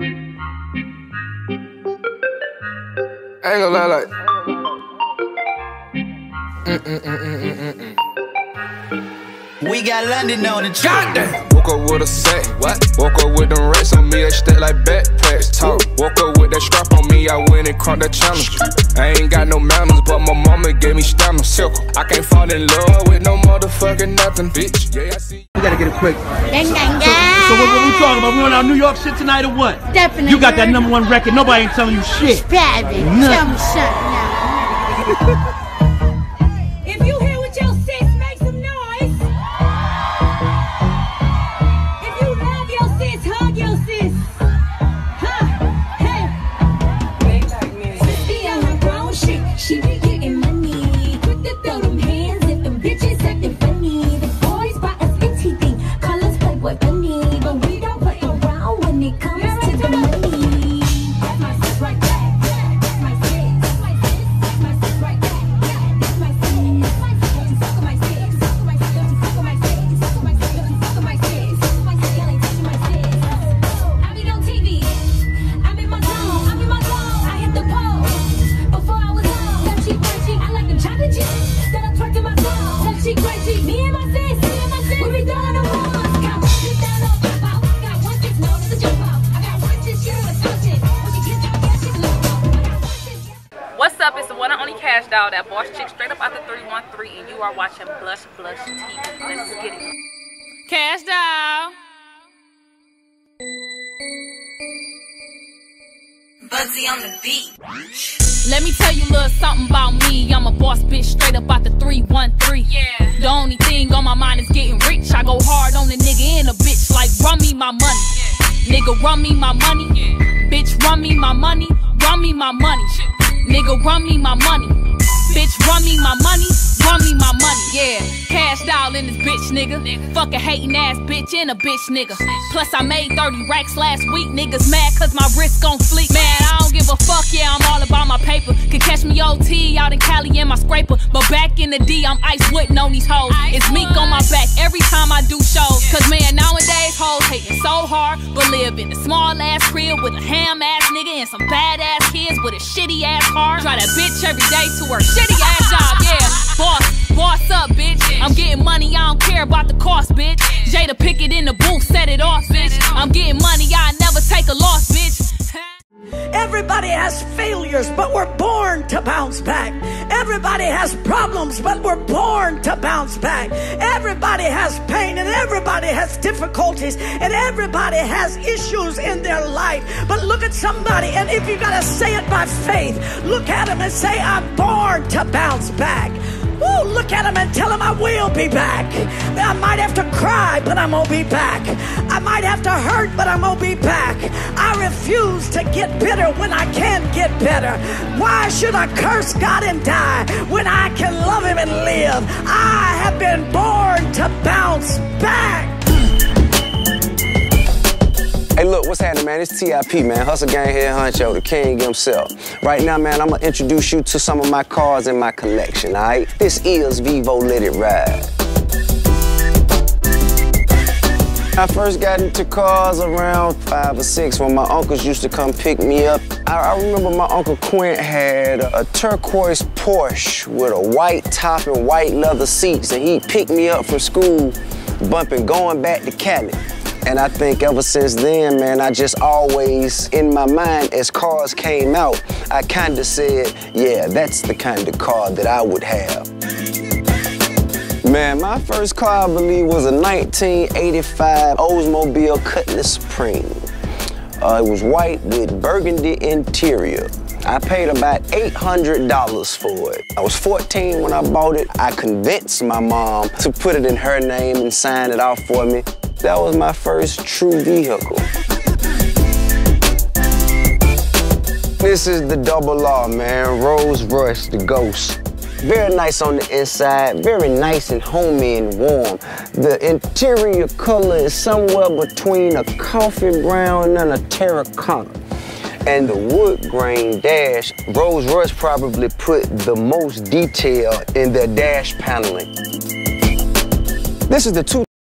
I ain't gonna lie, like. Mm-mm-mm-mm-mm-mm. We got London on the track. Goddamn. Woke up with a sack. What? Woke up with them rats on me. I stack like backpacks. Talk. Woke up with that strap on me. I went and caught that challenge. I ain't got no manners, but my mama gave me stamina. Silk. I can't fall in love with no motherfucking nothing, bitch. Yeah, I see. We gotta get it quick. Gang, gang, gang. So what, what we talking about? We on our New York shit tonight or what? Definitely. You got that number one record. Nobody ain't telling you shit. Spaz it. Nothing. Tell me something now. Zone. Crunchy. Me and my sis. Me and my sis. We be throwing them ones. Got one sis down on pop out. Got one sis known as a jump out. I got one sis, you know, a. When she gets out, yeah, she's low. I got one sis, yeah. What's up? It's the one and only Kash Doll, that boss chick straight up out the 313, and you are watching Blush Blush TV. Let's get it. Kash Doll. Buzzy on the beat. Let me tell you a little something about me. I'm Nigga run me my money. Bitch run me my money. Run me my money. Nigga run me my money. Bitch run me my money. Run me my money. Yeah. Kash Doll in this bitch nigga. Fuck a hating ass bitch and a bitch nigga. Plus I made 30 racks last week. Niggas mad cause my wrist gon' fleek. Man, I don't give a fuck. Yeah, I'm all about my paper. Could catch me OT out in Cali in my scraper. But back in the D, I'm ice wooden on these hoes. It's meek on my back every time I do shows. Cause man, nowadays hoes so hard. But live in a small ass crib with a ham ass nigga and some badass kids with a shitty ass car. Try that bitch every day to her shitty ass job. Yeah, boss, boss up, bitch. I'm getting money, I don't care about the cost, bitch. Jada Pinkett in the booth, set it off, bitch. I'm getting money, I never take a loss, bitch. Everybody has failures, but we're born to bounce back. Everybody has problems, but we're born to bounce back. Everybody has pain and everybody has difficulties and everybody has issues in their life. But look at somebody, and if you gotta say it by faith, look at them and say, I'm born to bounce back. Woo, look at him and tell him I will be back. I might have to cry, but I'm gonna be back. I might have to hurt, but I'm gonna be back. I refuse to get bitter when I can get better. Why should I curse God and die when I can love Him and live? I have been born to bounce back. Hey, look, what's happening, man? It's TIP, man. Hustle Gang here, Huncho, the king himself. Right now, man, I'm gonna introduce you to some of my cars in my collection, all right? This is Vivo Let It Ride. I first got into cars around five or six when my uncles used to come pick me up. I, I remember my Uncle Quint had a, a turquoise Porsche with a white top and white leather seats, and he picked me up from school, bumping going back to Cali. And I think ever since then, man, I just always, in my mind, as cars came out, I kind of said, yeah, that's the kind of car that I would have. Man, my first car, I believe, was a 1985 Oldsmobile Cutlass Supreme. Uh, it was white with burgundy interior. I paid about $800 for it. I was 14 when I bought it. I convinced my mom to put it in her name and sign it off for me. That was my first true vehicle. This is the double R, man. Rolls Royce, the Ghost. Very nice on the inside, very nice and homey and warm. The interior color is somewhere between a coffee brown and a terracotta. And the wood grain dash, Rolls Royce probably put the most detail in their dash paneling. This is the